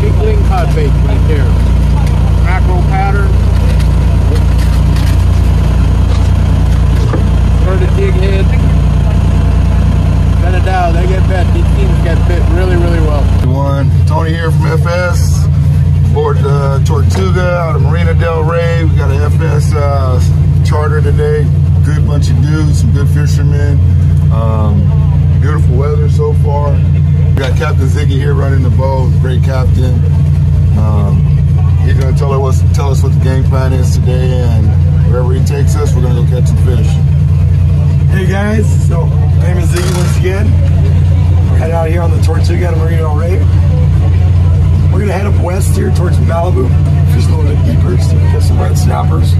big ling cod bait right there. Mackerel pattern. For the jig head. Benadow, they get bit. These teams get bit really, really well. One, Tony here from FS. Board uh, Tortuga out of Marina Del Rey. We got an FS uh, charter today. Good bunch of dudes, some good fishermen. Um, beautiful weather so far. We got Captain Ziggy here running the boat. Great captain. Um, he's gonna tell us tell us what the game plan is today, and wherever he takes us, we're gonna go catch some fish. Hey guys, so my name is Ziggy once again. We're heading out here on the Tortuga at Marina Del Rey. We're gonna head up west here towards Malibu, fish a little bit deeper, so we get some red snappers.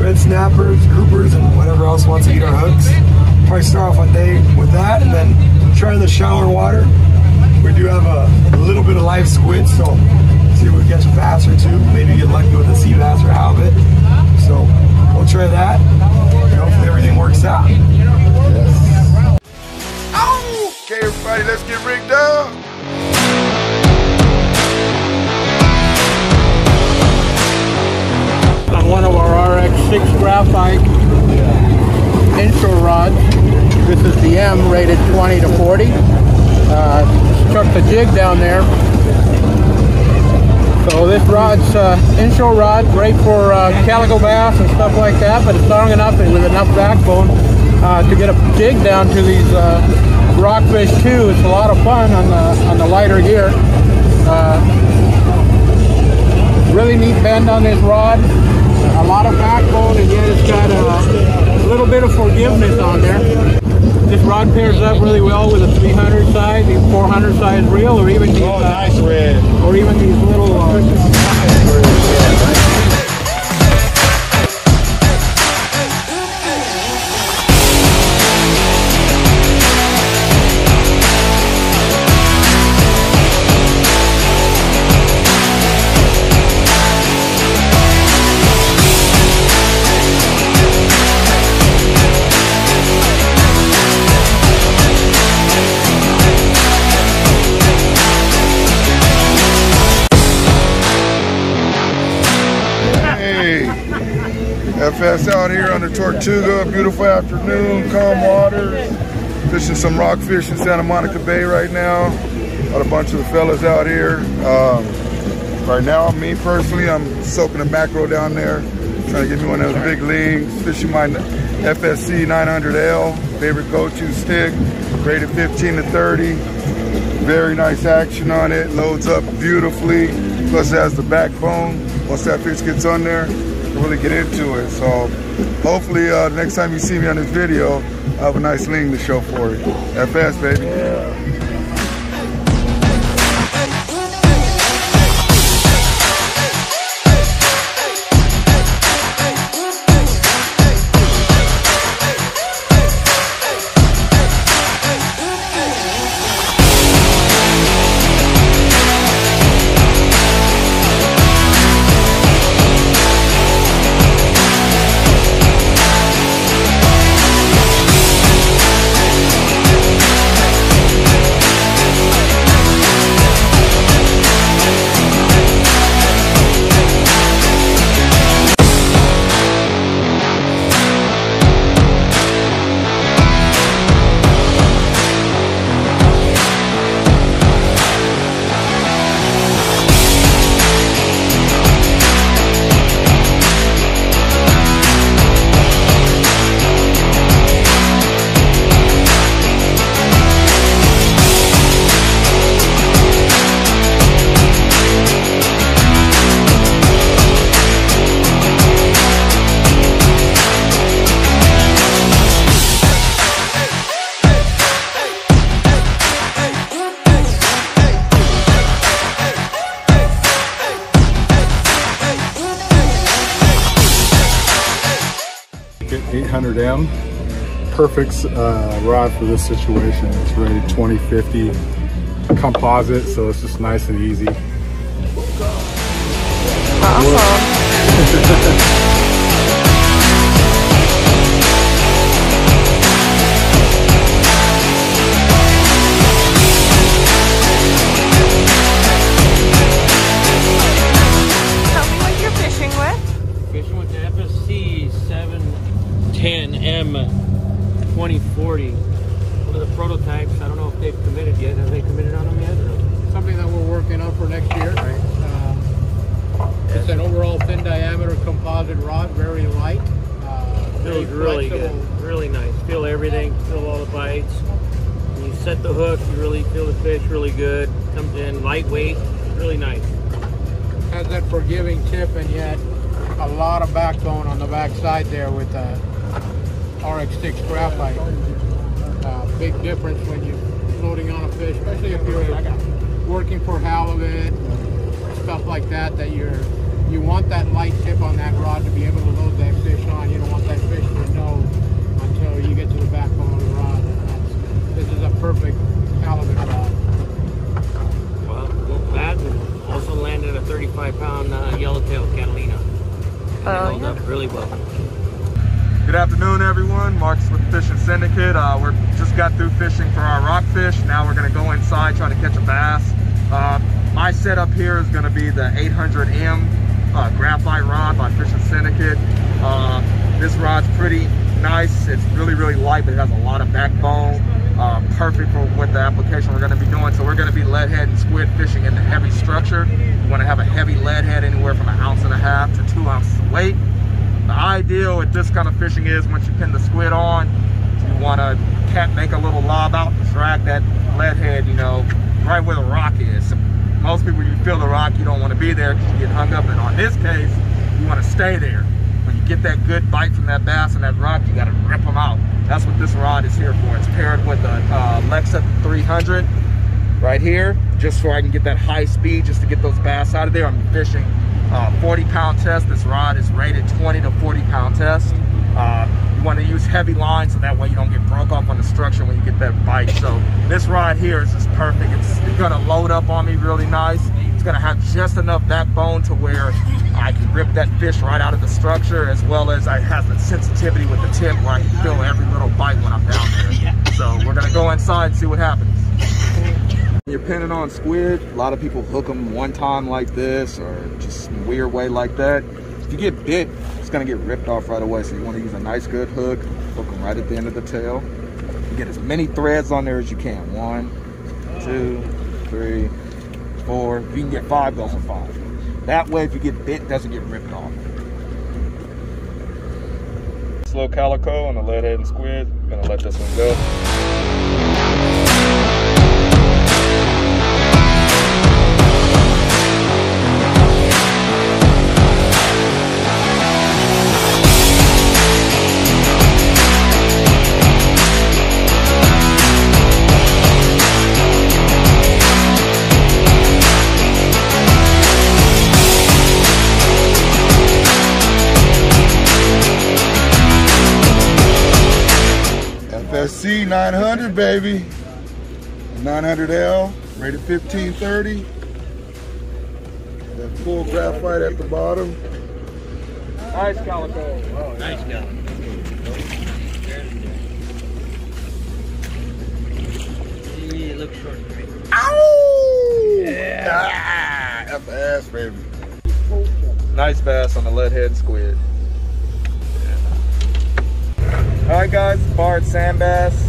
Red snappers, groupers, and whatever else wants to eat our hooks. Probably start off a day with that, and then try the shower water. We do have a, a little bit of live squid, so see if we catch a bass or two. Maybe get lucky with is the M rated 20 to 40. Uh, chuck the jig down there. So this rod's uh, intro rod, great for uh, calico bass and stuff like that, but it's long enough and with enough backbone uh, to get a jig down to these uh, rockfish too. It's a lot of fun on the on the lighter gear. Uh, really neat bend on this rod. A lot of backbone and yet it's got a little bit of forgiveness on there. This rod pairs up really well with a 300 size, the 400 size reel, or even these, Oh, uh, nice red. or even these little. Uh, FS out here on the Tortuga. Beautiful afternoon, calm waters. Fishing some rockfish in Santa Monica Bay right now. Got a bunch of the fellas out here. Um, right now, me personally, I'm soaking a macro down there. Trying to get me one of those big lings. Fishing my FSC 900L, favorite go-to stick. Rated 15 to 30. Very nice action on it. Loads up beautifully. Plus it has the backbone. Once that fish gets on there, really get into it. So hopefully uh, next time you see me on this video, I have a nice ling to show for you. FS, baby. 800M, perfect uh, rod for this situation. It's rated 2050 composite, so it's just nice and easy. Tell 2040. One of the prototypes. I don't know if they've committed yet. Have they committed on them yet? Or? Something that we're working on for next year. Right. Um, It's an overall thin diameter composite rod, very light. Uh, Feels really good. Really nice. Feel everything. Feel all the bites. When you set the hook, you really feel the fish really good. Comes in lightweight. Really nice. Has that forgiving tip and yet a lot of backbone on the back side there with uh, RX6 graphite. Big difference when you're floating on a fish, especially if you're working for halibut, stuff like that, that you're you want that light tip on that rod to be able to load that fish on. You don't want that fish to know until you get to the backbone of the rod. And that's, this is a perfect halibut rod. Well, well that also landed a 35 pound uh, yellowtail Catalina. And Oh, it held yeah. up really well. Good afternoon, everyone. Marcus with Fishing Syndicate. Uh, we're just got through fishing for our rockfish. Now we're gonna go inside, try to catch a bass. Uh, my setup here is gonna be the 800M uh, graphite rod by Fishing Syndicate. Uh, this rod's pretty nice. It's really, really light, but it has a lot of backbone. Uh, perfect for what the application we're gonna be doing. So we're gonna be lead head and squid fishing in the heavy structure. You wanna have a heavy lead head anywhere from an ounce and a half to two ounces of weight. The ideal with this kind of fishing is once you pin the squid on, you want to make a little lob out and drag that lead head, you know, right where the rock is. Most people, you feel the rock, you don't want to be there because you get hung up. And on this case, you want to stay there. When you get that good bite from that bass and that rock, you got to rip them out. That's what this rod is here for. It's paired with a uh, Lexa 300 right here, just so I can get that high speed, just to get those bass out of there. I'm fishing uh, 40 pound test. This rod is rated 20 to 40 pound test. Uh, you want to use heavy lines so that way you don't get broke off on the structure when you get that bite. So this rod here is just perfect. It's, it's gonna load up on me really nice. It's gonna have just enough backbone to where I can rip that fish right out of the structure as well as I have the sensitivity with the tip where I can feel every little bite when I'm down there. So we're gonna go inside and see what happens. You're pinning on squid. A lot of people hook them one time like this or just weird way like that. If you get bit, it's gonna get ripped off right away. So you wanna use a nice good hook, hook them right at the end of the tail. You get as many threads on there as you can. One, two, three, four. If you can get five, go for five. That way, if you get bit, it doesn't get ripped off. Slow calico on the lead head and squid. Gonna let this one go. 900, baby. 900L, rated 1530. That full graphite at the bottom. Nice calico. Oh, nice calico. Yeah, it looks short. Ow! Yeah! Ah, FS, baby. Nice bass on the lead head squid. All right, guys, barred sand bass.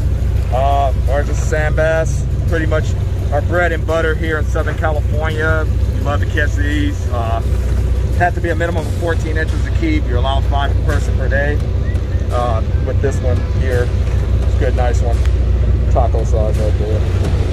Uh, barred just sand bass. Pretty much our bread and butter here in Southern California. We love to catch these. Uh, have to be a minimum of 14 inches to keep. You're allowed five per person per day. Uh, with this one here, it's a good, nice one. Taco size right there.